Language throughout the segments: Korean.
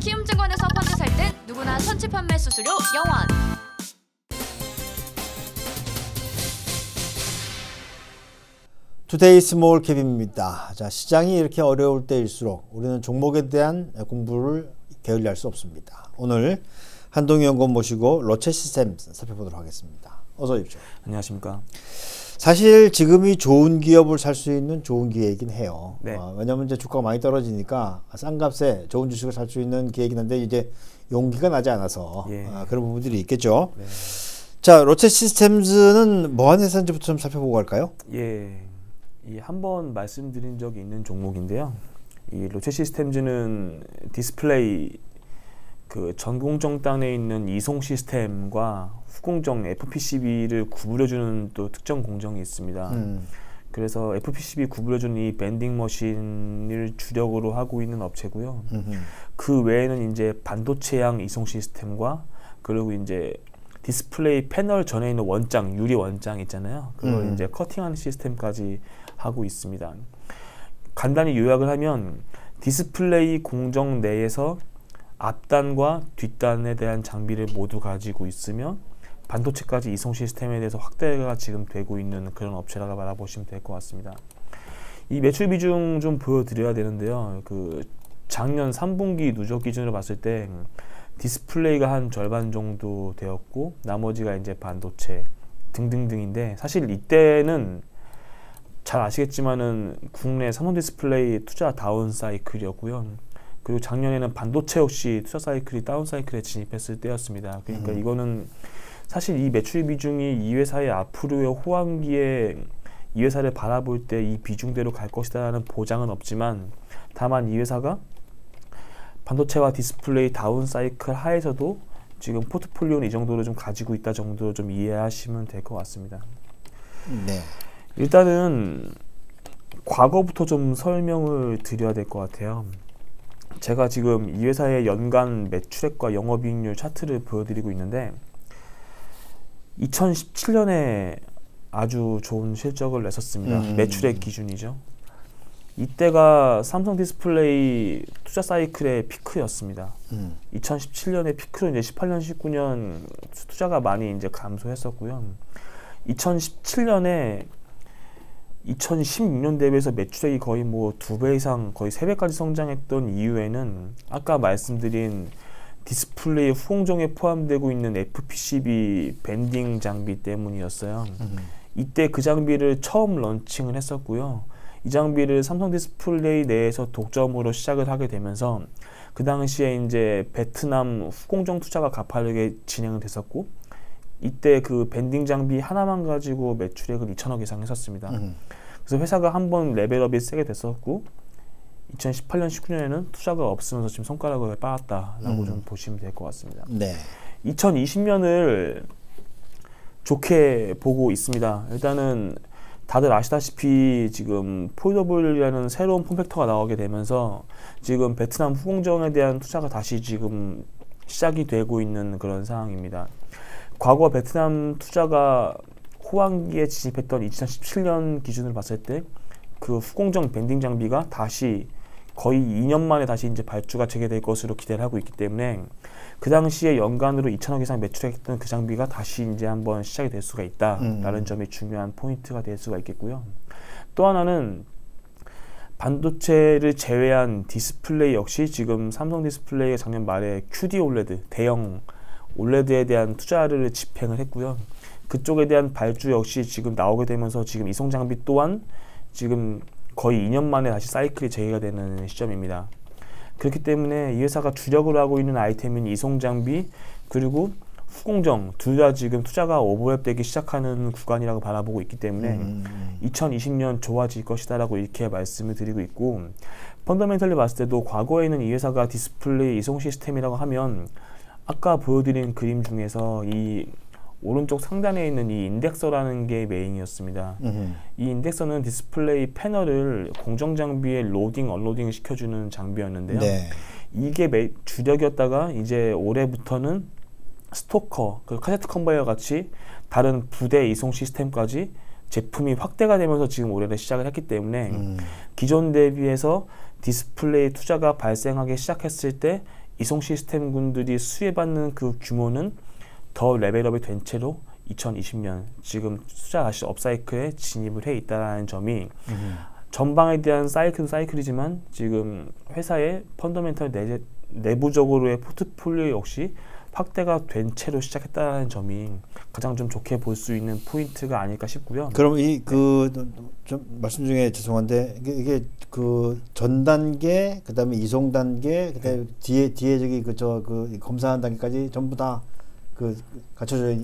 키움증권에서 펀드 살 땐 누구나 선취 판매 수수료 0원. Today small cap입니다. 자, 시장이 이렇게 어려울 때일수록 우리는 종목에 대한 공부를 게을리할 수 없습니다. 오늘 한동희 연구원 모시고 로체 시스템 살펴보도록 하겠습니다. 어서 오십시오. 안녕하십니까. 사실 지금이 좋은 기업을 살 수 있는 좋은 기회이긴 해요. 네. 어, 왜냐하면 이제 주가가 많이 떨어지니까 싼 값에 좋은 주식을 살 수 있는 기회이긴 한데 이제 용기가 나지 않아서 예. 아, 그런 부분들이 있겠죠. 네. 자, 로체 시스템즈는 뭐한 회사인지부터 좀 살펴보고 갈까요? 예, 이 한 번 말씀드린 적이 있는 종목인데요. 이 로체 시스템즈는 디스플레이 그 전공정 단에 있는 이송 시스템과 후공정 FPCB를 구부려주는 또 특정 공정이 있습니다. 음. 그래서 FPCB 구부려주는 이 bending machine을 주력으로 하고 있는 업체고요. 음흠. 그 외에는 이제 반도체향 이송 시스템과 그리고 이제 디스플레이 패널 전에 있는 원장 유리 원장 있잖아요. 그걸 음. 이제 커팅하는 시스템까지 하고 있습니다. 간단히 요약을 하면 디스플레이 공정 내에서 앞단과 뒷단에 대한 장비를 모두 가지고 있으며 반도체까지 이송 시스템에 대해서 확대가 지금 되고 있는 그런 업체라고 바라보시면 될 것 같습니다. 이 매출 비중 좀 보여드려야 되는데요. 그 작년 3분기 누적 기준으로 봤을 때 디스플레이가 한 절반 정도 되었고 나머지가 이제 반도체 등등등인데 사실 이때는 잘 아시겠지만은 국내 삼성 디스플레이 투자 down cycle이었고요. 그리고 작년에는 반도체 역시 투자 사이클이 down cycle에 진입했을 때였습니다. 그러니까 음. 이거는 사실 이 매출 비중이 이 회사의 앞으로의 호황기에 이 회사를 바라볼 때 이 비중대로 갈 것이다라는 보장은 없지만 다만 이 회사가 반도체와 디스플레이 down cycle 하에서도 지금 포트폴리오는 이 정도로 좀 가지고 있다 정도로 좀 이해하시면 될 것 같습니다. 네. 일단은 과거부터 좀 설명을 드려야 될 것 같아요. 제가 지금 이 회사의 연간 매출액과 영업이익률 차트를 보여드리고 있는데 2017년에 아주 좋은 실적을 냈었습니다. 음. 매출액 기준이죠. 이때가 삼성 디스플레이 투자 사이클의 피크였습니다. 음. 2017년에 피크로 이제 18년, 19년 투자가 많이 이제 감소했었고요. 2017년에 2016년 대비해서 매출액이 거의 뭐 두 배 이상 거의 세 배까지 성장했던 이유에는 아까 말씀드린 디스플레이 후공정에 포함되고 있는 FPCB bending 장비 때문이었어요. 음. 이때 그 장비를 처음 런칭을 했었고요. 이 장비를 삼성 디스플레이 내에서 독점으로 시작을 하게 되면서 그 당시에 이제 베트남 후공정 투자가 가파르게 진행을 됐었고 이때 그 bending 장비 하나만 가지고 매출액을 2천억 이상 했었습니다. 음. 그래서 회사가 한 번 level up이 세게 됐었고 2018년 19년에는 투자가 없으면서 지금 손가락을 빠았다라고 음. 좀 보시면 될 것 같습니다. 네. 2020년을 좋게 보고 있습니다. 일단은 다들 아시다시피 지금 폴더블이라는 새로운 폼팩터가 나오게 되면서 지금 베트남 후공정에 대한 투자가 다시 지금 시작이 되고 있는 그런 상황입니다. 과거 베트남 투자가 호황기에 진입했던 2017년 기준으로 봤을 때 그 후공정 bending 장비가 다시 거의 2년 만에 다시 이제 발주가 재개될 것으로 기대를 하고 있기 때문에 그 당시에 연간으로 2천억 이상 매출했던 그 장비가 다시 이제 한번 시작이 될 수가 있다라는 음. 점이 중요한 포인트가 될 수가 있겠고요. 또 하나는 반도체를 제외한 디스플레이 역시 지금 삼성 디스플레이가 작년 말에 QD OLED 대형 OLED에 대한 투자를 집행을 했고요. 그쪽에 대한 발주 역시 지금 나오게 되면서 지금 이송 장비 또한 지금 거의 2년 만에 다시 사이클이 재개가 되는 시점입니다. 그렇기 때문에 이 회사가 주력으로 하고 있는 아이템인 이송 장비 그리고 후공정 둘 다 지금 투자가 오버랩되기 시작하는 구간이라고 바라보고 있기 때문에 음. 2020년 좋아질 것이다라고 이렇게 말씀을 드리고 있고 fundamentally 봤을 때도 과거에는 이 회사가 디스플레이 이송 시스템이라고 하면 아까 보여드린 그림 중에서 이 오른쪽 상단에 있는 이 indexer라는 게 메인이었습니다. 음. 이 indexer는 디스플레이 패널을 공정 장비에 loading, unloading 시켜주는 장비였는데요. 네. 이게 매, 주력이었다가 이제 올해부터는 stocker, 그 카세트 컨베이어 같이 다른 부대 이송 시스템까지 제품이 확대가 되면서 지금 올해를 시작을 했기 때문에 음. 기존 대비해서 디스플레이 투자가 발생하기 시작했을 때 이송 시스템 군들이 수혜받는 그 규모는 더 level up이 된 채로 2020년 지금 투자 다시 upcycle에 진입을 해 있다는 점이 전방에 대한 사이클도 사이클이지만 지금 회사의 펀더멘털 내, 내부적으로의 포트폴리오 역시 확대가 된 채로 시작했다는 점이 가장 좀 좋게 볼 수 있는 포인트가 아닐까 싶고요. 그럼 이 그좀 말씀 중에 죄송한데 이게, 이게 그 전 단계 그다음에 이송 단계 그다음에 네. 뒤에 뒤에 저기 그 저 그 검사하는 단계까지 전부 다 그 갖춰져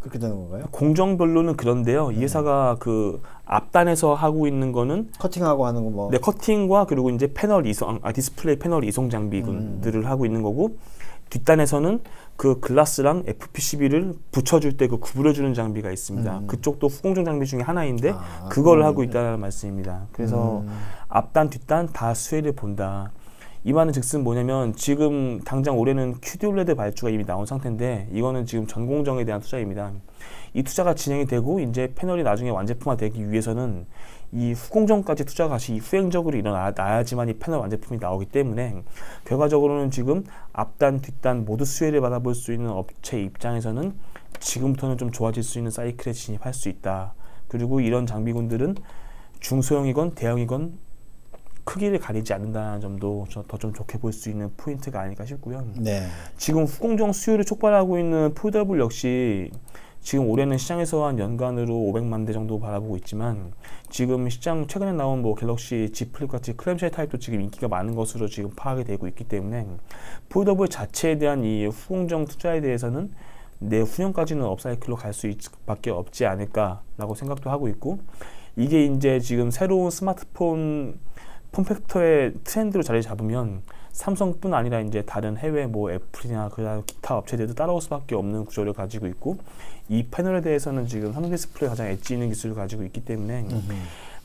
그렇게 되는 건가요? 공정별로는 그런데요. 네. 이 회사가 그 앞단에서 하고 있는 거는 커팅하고 하는 거 뭐. 네, 커팅과 그리고 이제 패널 이송, 아, 디스플레이 패널 이송 장비들을 음. 하고 있는 거고 뒷단에서는 그 글라스랑 FPCB를 붙여줄 때 그 구부려주는 장비가 있습니다. 음. 그쪽도 후공정 장비 중에 하나인데 아, 그걸 음. 하고 있다는 말씀입니다. 그래서 음. 앞단 뒷단 다 수혜를 본다. 이 말은 즉슨 뭐냐면 지금 당장 올해는 QD-OLED 발주가 이미 나온 상태인데 이거는 지금 전공정에 대한 투자입니다. 이 투자가 진행이 되고 이제 패널이 나중에 완제품화 되기 위해서는 이 후공정까지 투자가 다시 후행적으로 일어나야지만 이 패널 완제품이 나오기 때문에 결과적으로는 지금 앞단 뒷단 모두 수혜를 받아볼 수 있는 업체 입장에서는 지금부터는 좀 좋아질 수 있는 사이클에 진입할 수 있다. 그리고 이런 장비군들은 중소형이건 대형이건 크기를 가리지 않는다는 점도 더 좀 좋게 볼 수 있는 포인트가 아닐까 싶고요. 네. 지금 후공정 수요를 촉발하고 있는 foldable 역시 지금 올해는 시장에서 한 연간으로 500만 대 정도 바라보고 있지만 지금 시장 최근에 나온 뭐 갤럭시 Z 플립 같이 clamshell 타입도 지금 인기가 많은 것으로 지금 파악이 되고 있기 때문에 foldable 자체에 대한 이 후공정 투자에 대해서는 내 후년까지는 upcycle로 갈 수 밖에 없지 않을까라고 생각도 하고 있고 이게 이제 지금 새로운 스마트폰 form factor의 트렌드로 자리 잡으면 삼성뿐 아니라 이제 다른 해외 뭐 애플이나 그다음 기타 업체들도 따라올 수밖에 없는 구조를 가지고 있고 이 패널에 대해서는 지금 삼성 디스플레이 가장 엣지 있는 기술을 가지고 있기 때문에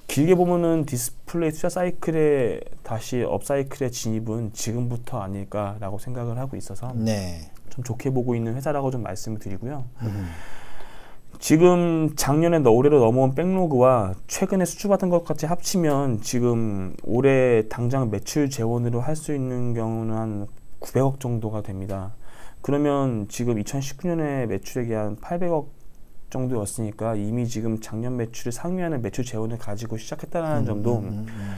길게 보면은 디스플레이 투자 사이클에 다시 upcycle의 진입은 지금부터 아닐까라고 생각을 하고 있어서 네. 좀 좋게 보고 있는 회사라고 좀 말씀을 드리고요. 음. 지금 작년에 너- 올해로 넘어온 백로그와 최근에 수주받은 것 같이 합치면 지금 올해 당장 매출 재원으로 할 수 있는 경우는 한 900억 정도가 됩니다. 그러면 지금 2019년에 매출액이 한 800억 정도였으니까 이미 지금 작년 매출을 상회하는 매출 재원을 가지고 시작했다는 점도 음, 음.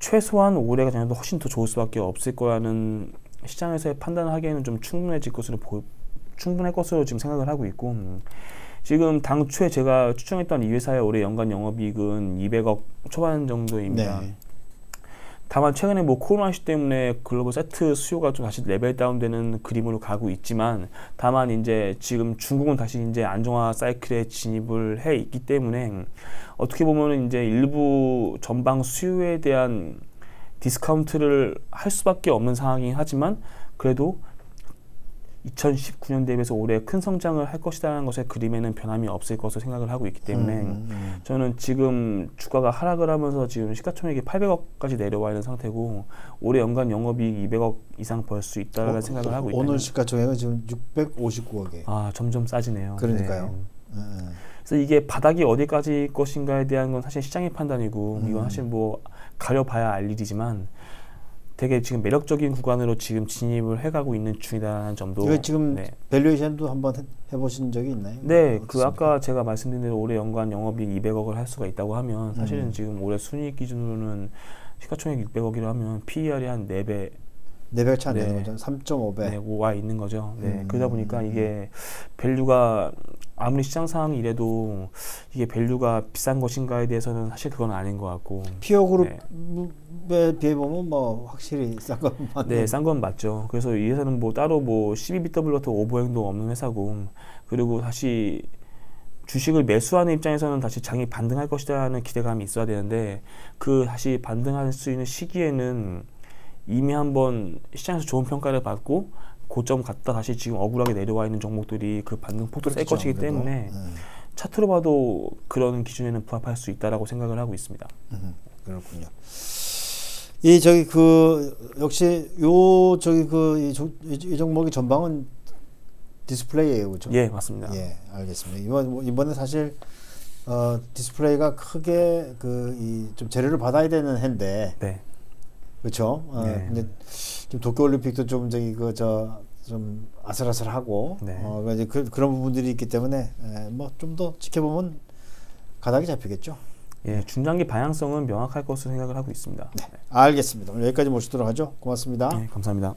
최소한 올해가 작년보다 훨씬 더 좋을 수밖에 없을 거라는 시장에서의 판단을 하기에는 좀 충분해질 것으로 보, 충분할 것으로 지금 생각을 하고 있고 음, 지금 당초에 제가 추정했던 이 회사의 올해 연간 영업이익은 200억 초반 정도입니다. 네. 다만 최근에 뭐 코로나 시 때문에 글로벌 세트 수요가 좀 다시 level down되는 그림으로 가고 있지만 다만 이제 지금 중국은 다시 이제 안정화 사이클에 진입을 해 있기 때문에 어떻게 보면은 이제 일부 전방 수요에 대한 디스카운트를 할 수밖에 없는 상황이긴 하지만 그래도 2019년 대비해서 올해 큰 성장을 할 것이라는 것의 그림에는 변함이 없을 것으로 생각을 하고 있기 때문에 음, 음. 저는 지금 주가가 하락을 하면서 지금 시가총액이 800억까지 내려와 있는 상태고 올해 연간 영업이익 200억 이상 벌 수 있다는 어, 생각을 하고 있다. 오늘 시가총액은 지금 659억에. 아 점점 싸지네요. 그러니까요. 네. 음. 그래서 이게 바닥이 어디까지 것인가에 대한 건 사실 시장의 판단이고 음. 이건 사실 뭐 가려봐야 알 일이지만 되게 지금 매력적인 구간으로 지금 진입을 해가고 있는 중이다라는 점도 이거 지금 네. valuation도 한번 해- 해보신 적이 있나요? 네, 그 어떻습니까? 아까 제가 말씀드린 대로 올해 연간 영업이익 200억을 할 수가 있다고 하면 사실은 음. 지금 올해 순이익 기준으로는 시가총액 600억이라 하면 PER이 한 4배 네 배가 채 안 되는 네. 거죠. 3.5배. 네, 와 있는 거죠. 네, 음. 그러다 보니까 이게 value가 아무리 시장 상황이 이래도 이게 value가 비싼 것인가에 대해서는 사실 그건 아닌 것 같고 peer 네. 그룹에 비해 보면 뭐 확실히 싼건 맞는. 네, 싼 건 맞죠. 그래서 이 회사는 뭐 따로 뭐 12BW 같은 overhang도 없는 회사고 그리고 다시 주식을 매수하는 입장에서는 다시 장이 반등할 것이라는 기대감이 있어야 되는데 그 다시 반등할 수 있는 시기에는 이미 한번 시장에서 좋은 평가를 받고 고점 갔다 다시 지금 억울하게 내려와 있는 종목들이 그 반등 폭도 셀 그렇죠, 것이기. 때문에 음, 차트로 봐도 그런 기준에는 부합할 수 있다라고 생각을 하고 있습니다. 음, 그렇군요. 이 저기 그 역시 요 저기 그이 이 종목의 전방은 디스플레이예요, 그렇죠? 예, 맞습니다. 예, 알겠습니다. 이번 이번에 사실 어, 디스플레이가 크게 그 이 좀 재료를 받아야 되는 해인데 네. 그렇죠. 어, 네. 근데 지금 도쿄올림픽도 좀 저기 그 저 좀 아슬아슬하고 네. 어, 이제 그, 그런 부분들이 있기 때문에 뭐 좀 더 지켜보면 가닥이 잡히겠죠. 예, 중장기 방향성은 명확할 것으로 생각을 하고 있습니다. 네, 알겠습니다. 오늘 여기까지 모시도록 하죠. 고맙습니다. 예, 감사합니다.